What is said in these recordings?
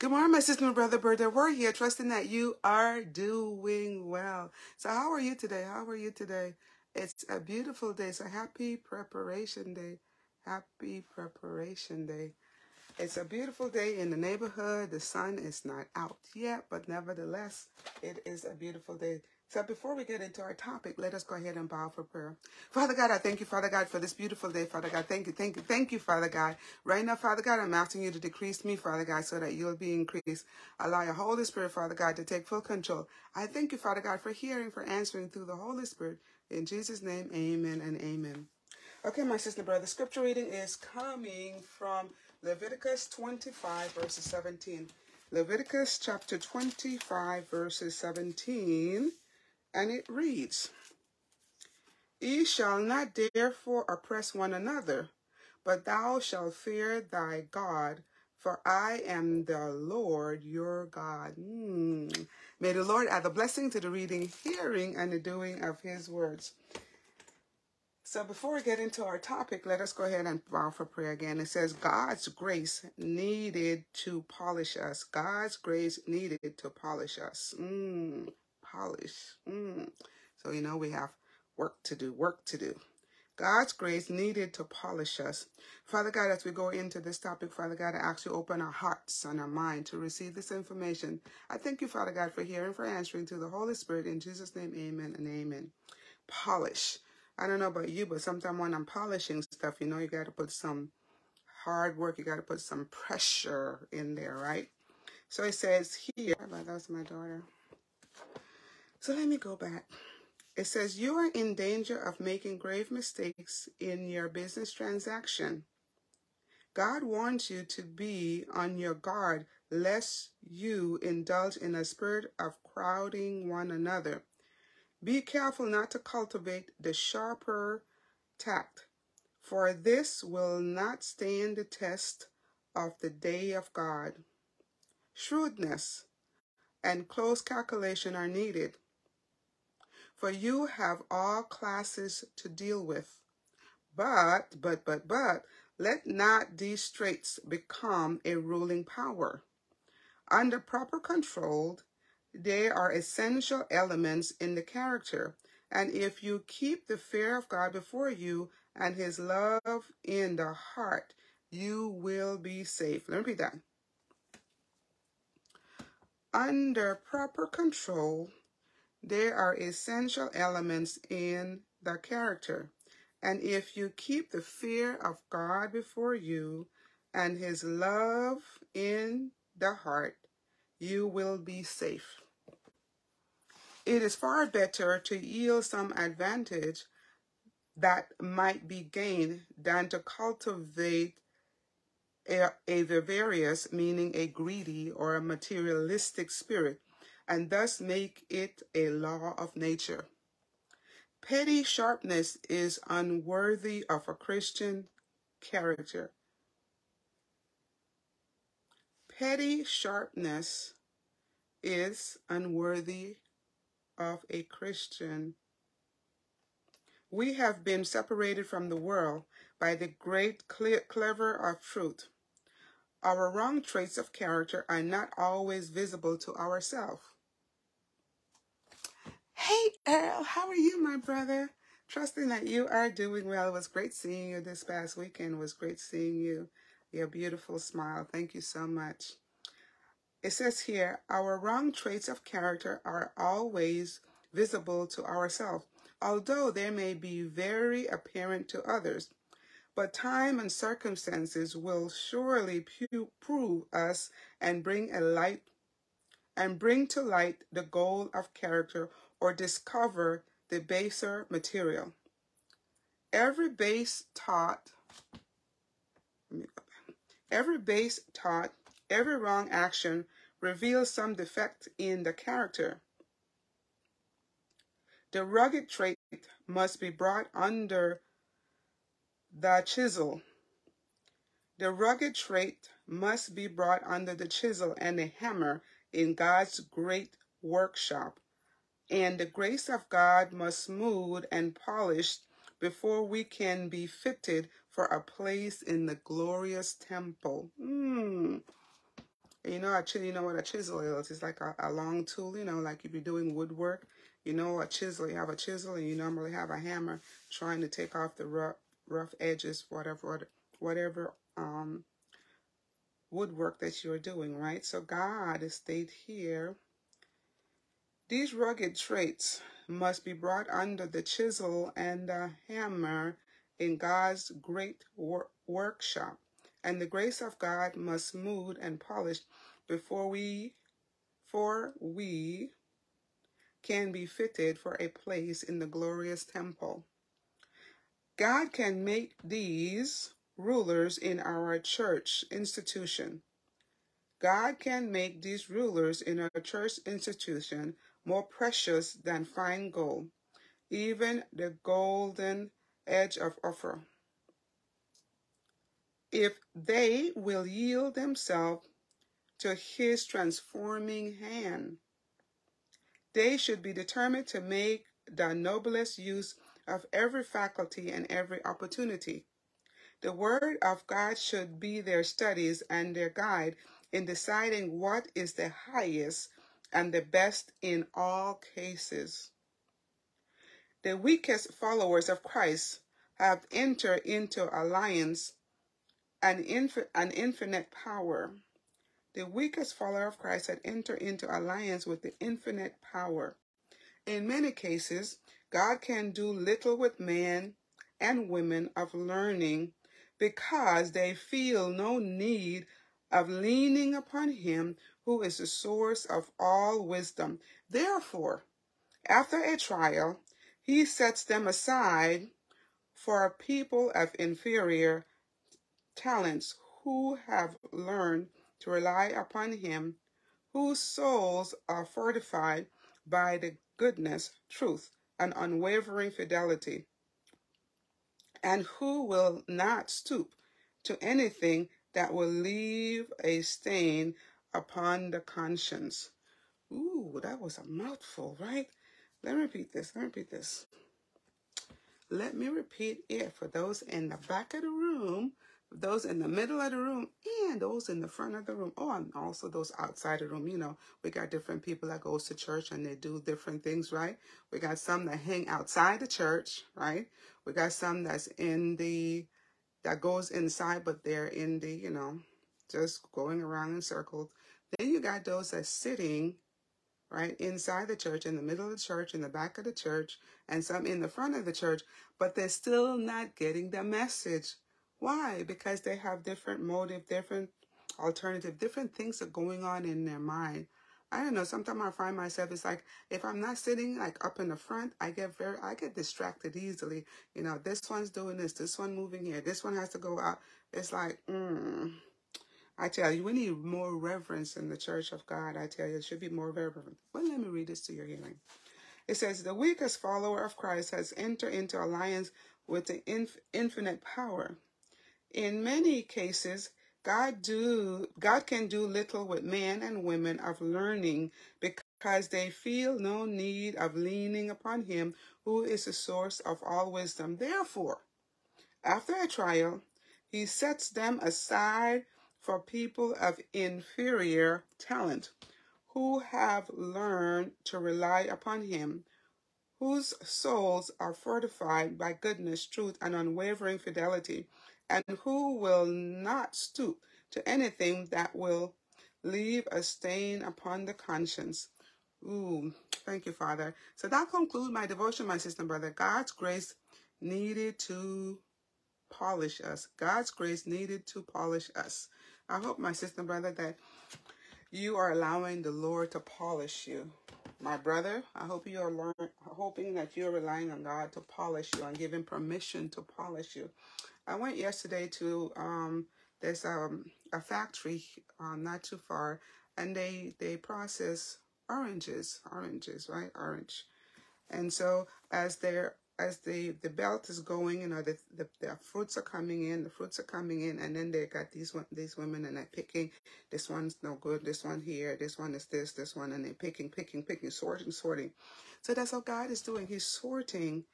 Good morning, my sister and brother Bertha. We're here trusting that you are doing well. So, how are you today? How are you today? It's a beautiful day. So, happy preparation day. Happy preparation day. It's a beautiful day in the neighborhood. The sun is not out yet, but nevertheless, it is a beautiful day. So before we get into our topic, let us go ahead and bow for prayer. Father God, I thank you, Father God, for this beautiful day, Father God. Thank you, thank you, thank you, Father God. Right now, Father God, I'm asking you to decrease me, Father God, so that you'll be increased. Allow your Holy Spirit, Father God, to take full control. I thank you, Father God, for hearing, for answering through the Holy Spirit. In Jesus' name, amen and amen. Okay, my sister, brother, scripture reading is coming from Leviticus 25, verses 17. Leviticus chapter 25, verses 17 and it reads, Ye shall not therefore oppress one another, but thou shalt fear thy God, for I am the Lord your God. Mm. May the Lord add the blessing to the reading, hearing, and the doing of his words. So before we get into our topic, let us go ahead and bow for prayer again. It says, God's grace needed to polish us. God's grace needed to polish us. Mm polish. Mm. So, you know, we have work to do, work to do. God's grace needed to polish us. Father God, as we go into this topic, Father God, I ask you open our hearts and our mind to receive this information. I thank you, Father God, for hearing, for answering to the Holy Spirit. In Jesus' name, amen and amen. Polish. I don't know about you, but sometimes when I'm polishing stuff, you know, you got to put some hard work. You got to put some pressure in there, right? So it says here, that was my daughter. So let me go back. It says you are in danger of making grave mistakes in your business transaction. God wants you to be on your guard lest you indulge in a spirit of crowding one another. Be careful not to cultivate the sharper tact, for this will not stand the test of the day of God. Shrewdness and close calculation are needed for you have all classes to deal with. But, but, but, but, let not these straits become a ruling power. Under proper control, they are essential elements in the character. And if you keep the fear of God before you and his love in the heart, you will be safe. Let me repeat that. Under proper control, there are essential elements in the character. And if you keep the fear of God before you and his love in the heart, you will be safe. It is far better to yield some advantage that might be gained than to cultivate a, a meaning a greedy or a materialistic spirit and thus make it a law of nature. Petty sharpness is unworthy of a Christian character. Petty sharpness is unworthy of a Christian. We have been separated from the world by the great clever of truth. Our wrong traits of character are not always visible to ourselves. Hey, Earl, how are you, my brother? Trusting that you are doing well. It was great seeing you this past weekend. It was great seeing you. Your beautiful smile. Thank you so much. It says here, our wrong traits of character are always visible to ourselves, although they may be very apparent to others. But time and circumstances will surely prove us and bring a light and bring to light the goal of character or discover the baser material. Every base taught, every base taught, every wrong action reveals some defect in the character. The rugged trait must be brought under the chisel. The rugged trait must be brought under the chisel and the hammer in God's great workshop and the grace of God must smooth and polish before we can be fitted for a place in the glorious temple. Mm. And you know, a chisel, you know what a chisel is? It's like a, a long tool, you know, like if you're doing woodwork, you know, a chisel, you have a chisel and you normally have a hammer trying to take off the rough, rough edges, whatever, whatever um, woodwork that you're doing, right? So God is stated here, these rugged traits must be brought under the chisel and the hammer in God's great wor workshop and the grace of God must smooth and polish before we for we can be fitted for a place in the glorious temple. God can make these rulers in our church institution. God can make these rulers in our church institution more precious than fine gold, even the golden edge of Ophir if they will yield themselves to his transforming hand. They should be determined to make the noblest use of every faculty and every opportunity. The Word of God should be their studies and their guide in deciding what is the highest and the best in all cases. The weakest followers of Christ have entered into alliance an, inf- an infinite power. The weakest follower of Christ had entered into alliance with the infinite power. In many cases, God can do little with men and women of learning because they feel no need of leaning upon Him who is the source of all wisdom. Therefore, after a trial, He sets them aside for a people of inferior talents who have learned to rely upon him, whose souls are fortified by the goodness, truth, and unwavering fidelity, and who will not stoop to anything that will leave a stain upon the conscience. Ooh, that was a mouthful, right? Let me repeat this. Let me repeat this. Let me repeat it for those in the back of the room those in the middle of the room and those in the front of the room oh and also those outside the room you know we got different people that goes to church and they do different things right we got some that hang outside the church right we got some that's in the that goes inside but they're in the you know just going around in circles got those that's sitting right inside the church in the middle of the church in the back of the church and some in the front of the church but they're still not getting the message why? Because they have different motive, different alternative, different things are going on in their mind. I don't know. Sometimes I find myself, it's like if I'm not sitting like up in the front, I get very, I get distracted easily. You know, this one's doing this, this one moving here, this one has to go out. It's like, mm. I tell you, we need more reverence in the church of God. I tell you, it should be more reverent. But let me read this to your hearing. It says, The weakest follower of Christ has entered into alliance with the inf infinite power in many cases, God do God can do little with men and women of learning because they feel no need of leaning upon him who is the source of all wisdom. Therefore, after a trial, he sets them aside for people of inferior talent who have learned to rely upon him whose souls are fortified by goodness, truth, and unwavering fidelity, and who will not stoop to anything that will leave a stain upon the conscience. Ooh, thank you, Father. So that concludes my devotion, my sister and brother. God's grace needed to polish us. God's grace needed to polish us. I hope, my sister and brother, that you are allowing the Lord to polish you. My brother, I hope you are learn, hoping that you're relying on God to polish you and giving permission to polish you. I went yesterday to um, there's um, a factory um, not too far, and they they process oranges, oranges, right, orange. And so as they're as the the belt is going, you know, the, the, the fruits are coming in, the fruits are coming in, and then they got these one these women and they're picking. This one's no good. This one here. This one is this. This one, and they're picking, picking, picking, sorting, sorting. So that's how God is doing. He's sorting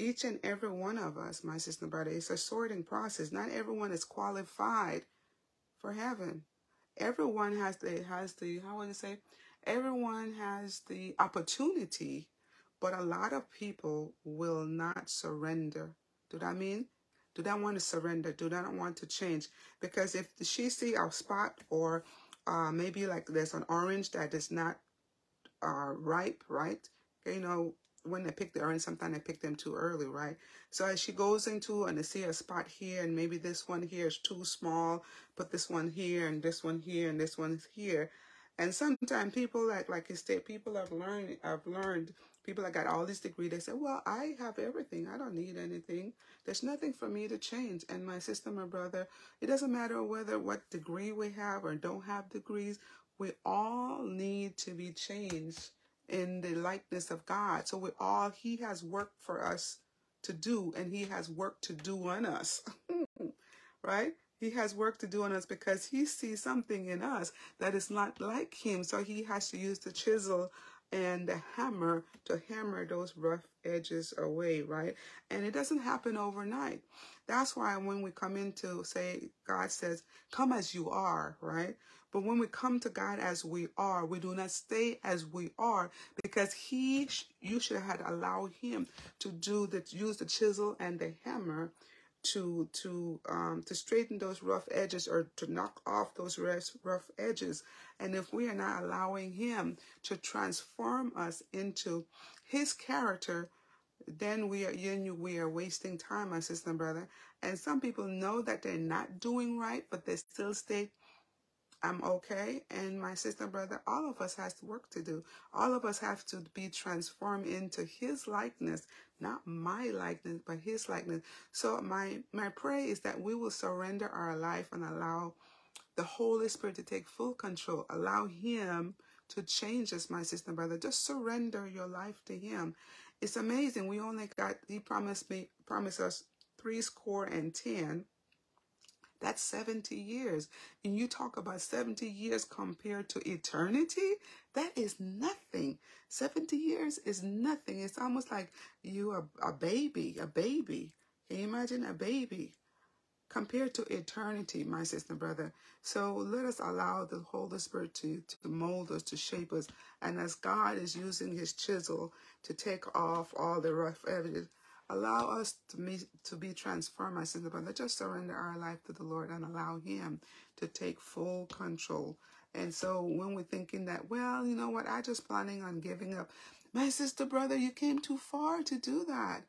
each and every one of us, my sister and brother. It's a sorting process. Not everyone is qualified for heaven. everyone has the has the how would I say? Everyone has the opportunity, but a lot of people will not surrender. Do that mean? Do not want to surrender? Do they not want to change? Because if she see a spot or uh, maybe like there's an orange that is not uh, ripe, right? You know, when they pick the orange, sometimes they pick them too early, right? So as she goes into and they see a spot here, and maybe this one here is too small, put this one here, and this one here, and this one here. And sometimes people like like you people have learned have learned people that got all this degree, they say, Well, I have everything. I don't need anything. There's nothing for me to change. And my sister, my brother, it doesn't matter whether what degree we have or don't have degrees, we all need to be changed in the likeness of God. So we all he has work for us to do and he has work to do on us. right? He has work to do on us because he sees something in us that is not like him. So he has to use the chisel and the hammer to hammer those rough edges away, right? And it doesn't happen overnight. That's why when we come into, say, God says, come as you are, right? But when we come to God as we are, we do not stay as we are because He, you should have allowed Him to do the, use the chisel and the hammer to to um, to straighten those rough edges or to knock off those rough, edges. And if we are not allowing Him to transform us into His character, then we are you we are wasting time, my sister and brother. And some people know that they're not doing right, but they still stay I'm okay. And my sister brother, all of us has work to do. All of us have to be transformed into his likeness, not my likeness, but his likeness. So my my prayer is that we will surrender our life and allow the Holy Spirit to take full control. Allow him to change us, my sister brother. Just surrender your life to him. It's amazing. We only got he promised me promised us three score and ten that's 70 years. And you talk about 70 years compared to eternity, that is nothing. 70 years is nothing. It's almost like you are a baby, a baby. Can you imagine a baby? Compared to eternity, my sister and brother. So let us allow the Holy Spirit to, to mold us, to shape us. And as God is using his chisel to take off all the rough edges, Allow us to be, to be transformed, my sister, but let's just surrender our life to the Lord and allow Him to take full control. And so when we're thinking that, well, you know what, I just planning on giving up. My sister, brother, you came too far to do that.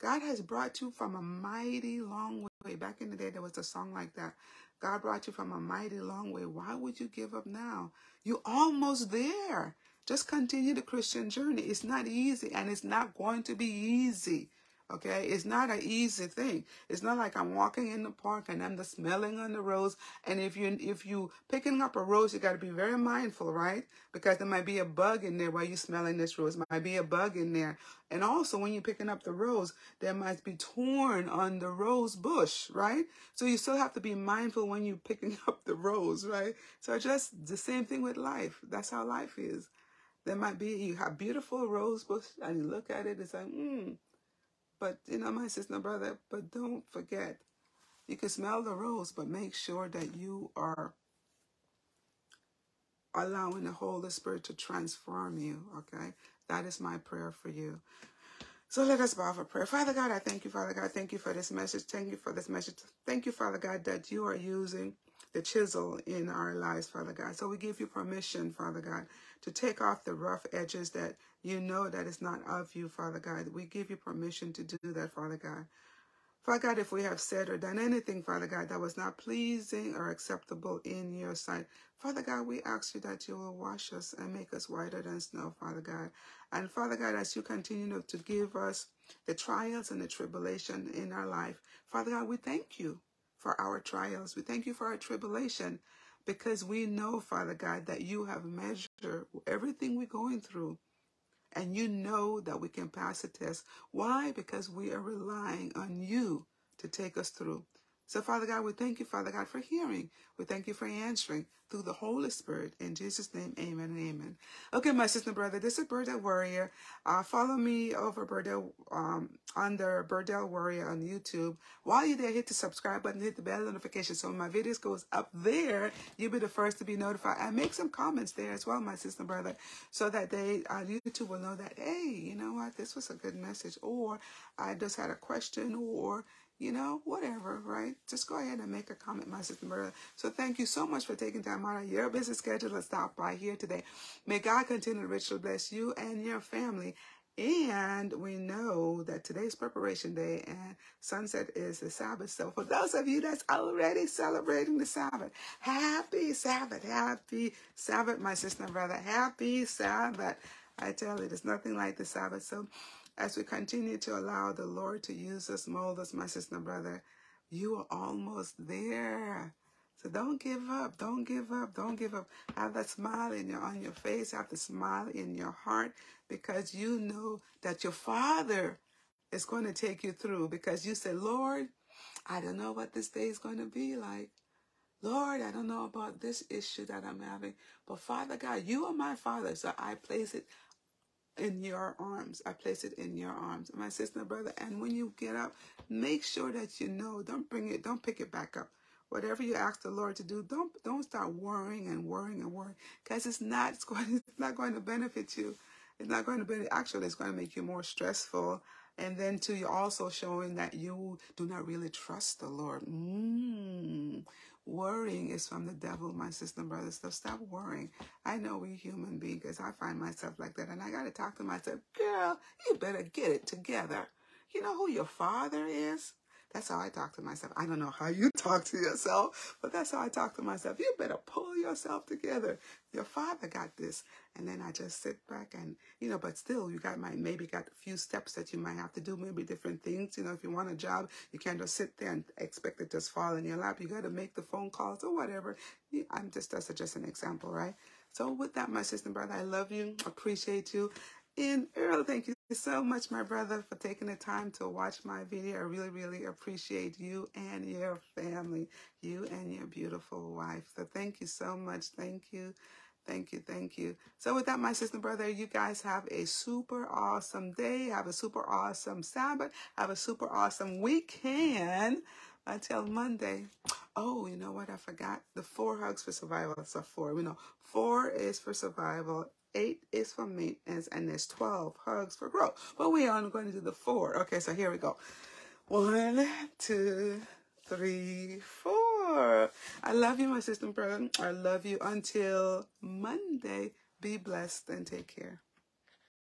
God has brought you from a mighty long way. Back in the day, there was a song like that. God brought you from a mighty long way. Why would you give up now? You're almost there. Just continue the Christian journey. It's not easy and it's not going to be easy. Okay, it's not an easy thing. It's not like I'm walking in the park and I'm the smelling on the rose. And if you if you picking up a rose, you got to be very mindful, right? Because there might be a bug in there while you're smelling this rose. Might be a bug in there. And also, when you're picking up the rose, there might be torn on the rose bush, right? So you still have to be mindful when you're picking up the rose, right? So just the same thing with life. That's how life is. There might be you have beautiful rose bush and you look at it, it's like, hmm but, you know, my sister, and brother, but don't forget, you can smell the rose, but make sure that you are allowing the Holy Spirit to transform you, okay? That is my prayer for you. So let us bow for prayer. Father God, I thank you, Father God. Thank you for this message. Thank you for this message. Thank you, Father God, that you are using the chisel in our lives, Father God. So we give you permission, Father God, to take off the rough edges that you know that it's not of you, Father God. We give you permission to do that, Father God. Father God, if we have said or done anything, Father God, that was not pleasing or acceptable in your sight, Father God, we ask you that you will wash us and make us whiter than snow, Father God. And Father God, as you continue to give us the trials and the tribulation in our life, Father God, we thank you for our trials. We thank you for our tribulation because we know, Father God, that you have measured everything we're going through and you know that we can pass the test. Why? Because we are relying on you to take us through. So, Father God, we thank you, Father God, for hearing. We thank you for answering through the Holy Spirit. In Jesus' name, amen and amen. Okay, my sister and brother, this is Berdel Warrior. Uh, follow me over Berdel, um, under Berdel Warrior on YouTube. While you're there, hit the subscribe button, hit the bell notification. So when my videos goes up there, you'll be the first to be notified. And make some comments there as well, my sister and brother, so that they, uh, YouTube will know that, hey, you know what, this was a good message. Or I just had a question or you know, whatever, right? Just go ahead and make a comment, my sister Murder. So thank you so much for taking time out of your busy schedule to stop by here today. May God continue to richly bless you and your family. And we know that today's preparation day and sunset is the Sabbath. So for those of you that's already celebrating the Sabbath, happy Sabbath, happy Sabbath, my sister and brother, happy Sabbath. I tell you, there's nothing like the Sabbath. So as we continue to allow the Lord to use us, mold us, my sister and brother, you are almost there. So don't give up. Don't give up. Don't give up. Have that smile in your on your face. Have the smile in your heart because you know that your Father is going to take you through. Because you say, Lord, I don't know what this day is going to be like. Lord, I don't know about this issue that I'm having, but Father God, you are my Father, so I place it in your arms. I place it in your arms, my sister and brother. And when you get up, make sure that you know. Don't bring it. Don't pick it back up. Whatever you ask the Lord to do, don't don't start worrying and worrying and worrying, because it's not it's going it's not going to benefit you. It's not going to benefit. Actually, it's going to make you more stressful. And then too, you're also showing that you do not really trust the Lord. Mm. Worrying is from the devil, my sister and brother. So stop worrying. I know we human beings, because I find myself like that. And I got to talk to myself, girl, you better get it together. You know who your father is? That's how I talk to myself. I don't know how you talk to yourself, but that's how I talk to myself. You better pull yourself together. Your father got this. And then I just sit back and, you know, but still you got my, maybe got a few steps that you might have to do, maybe different things. You know, if you want a job, you can't just sit there and expect it to just fall in your lap. You got to make the phone calls or whatever. I'm just, that's just an example, right? So with that, my sister and brother, I love you, appreciate you. And Earl, thank you so much, my brother, for taking the time to watch my video. I really, really appreciate you and your family, you and your beautiful wife. So thank you so much. Thank you. Thank you. Thank you. So with that, my sister and brother, you guys have a super awesome day. Have a super awesome Sabbath. Have a super awesome weekend until Monday. Oh, you know what? I forgot the four hugs for survival. So four. We know four is for survival eight is for maintenance, and there's 12 hugs for growth. But we are going to do the four. Okay, so here we go. One, two, three, four. I love you, my sister and brother. I love you until Monday. Be blessed and take care.